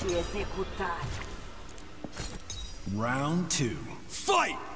te executar. Round 2. Fight!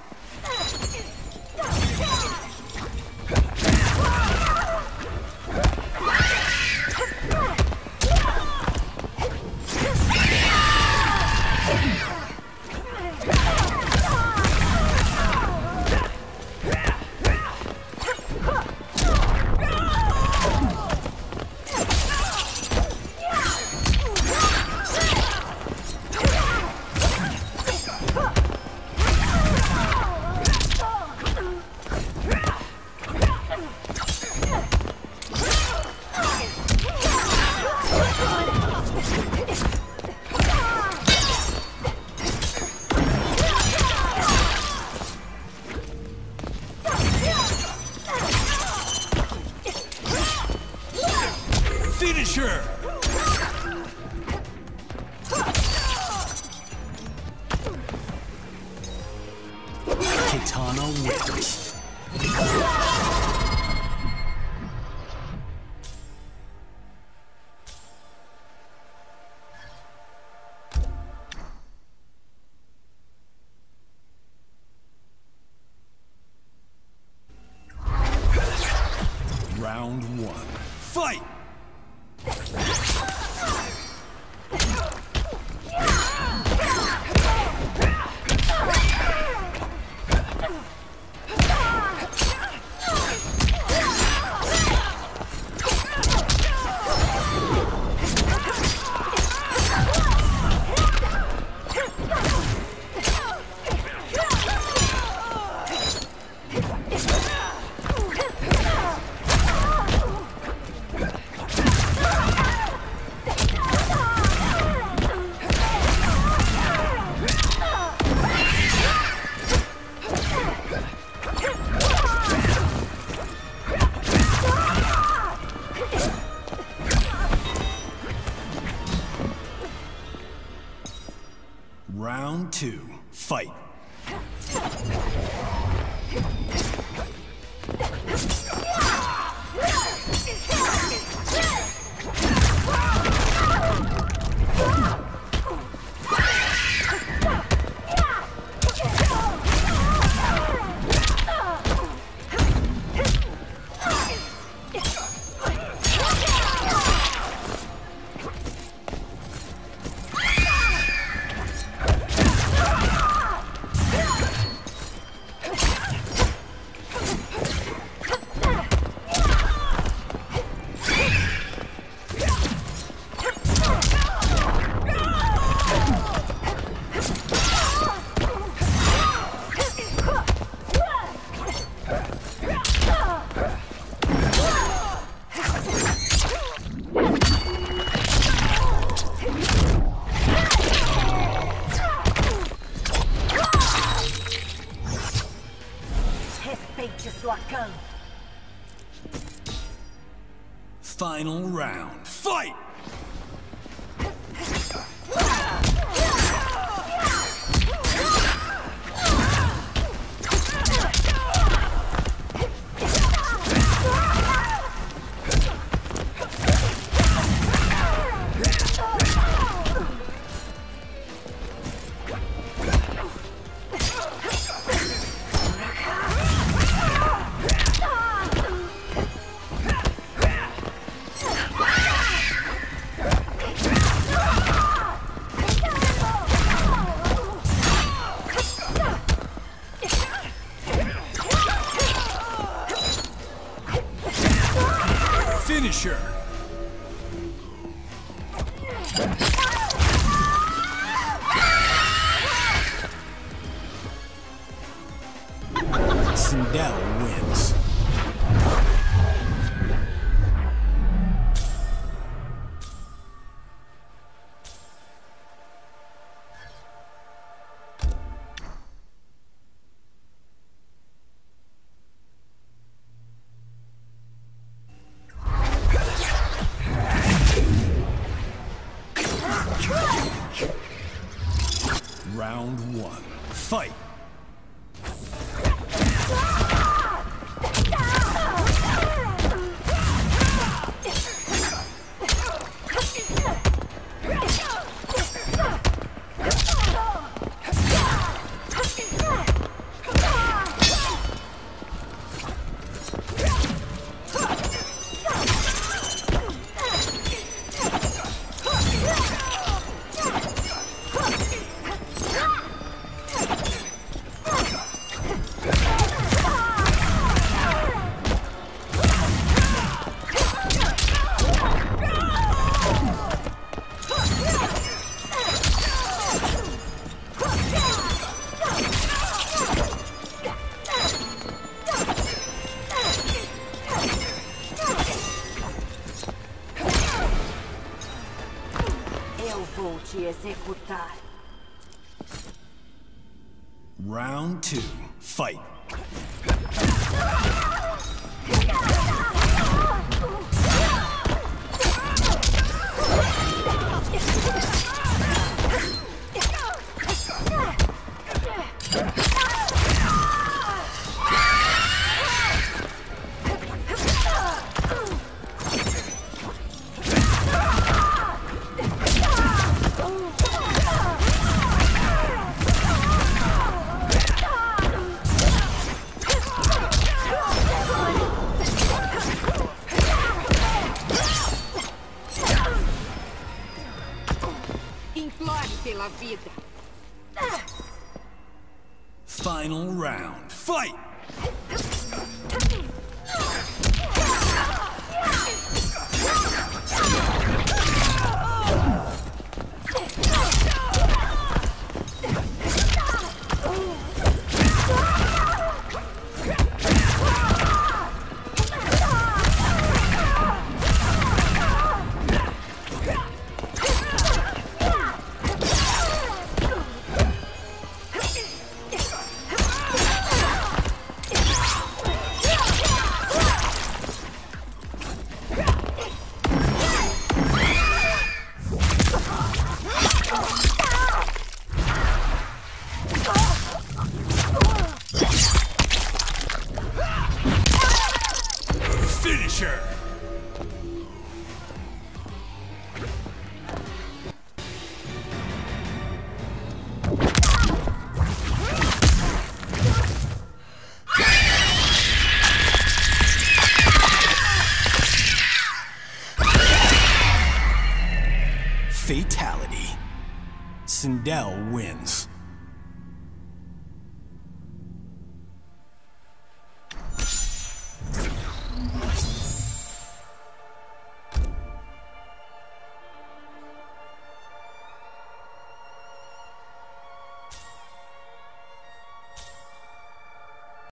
Kitana wins. Two. Fight. Final round. Fight! Finisher. Fight. Round two. Fight. Final round. Fight! Sindel wins.